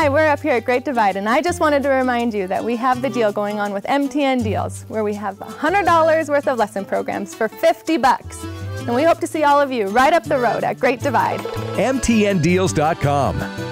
Hi, we're up here at Great Divide, and I just wanted to remind you that we have the deal going on with MTN Deals, where we have $100 worth of lesson programs for 50 bucks. And we hope to see all of you right up the road at Great Divide. MTNDeals.com.